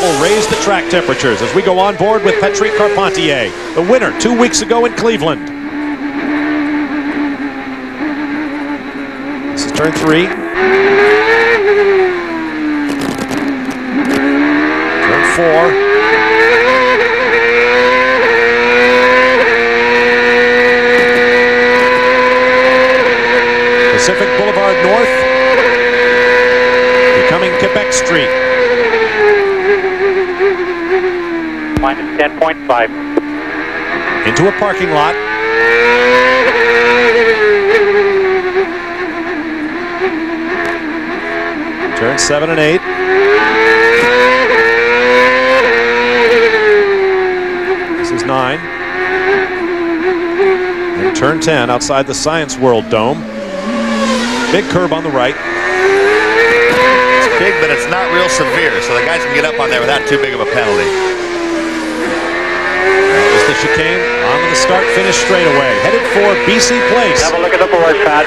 will raise the track temperatures as we go on board with Patrick Carpentier, the winner two weeks ago in Cleveland. This is turn three. Turn four. Pacific Boulevard North, becoming Quebec Street. Minus 10.5. Into a parking lot. Turn seven and eight. This is nine. And turn 10 outside the Science World Dome. Big curb on the right. It's big, but it's not real severe, so the guys can get up on there without too big of a penalty. the start-finish straightaway, headed for BC Place. Have a look at the board, Pat.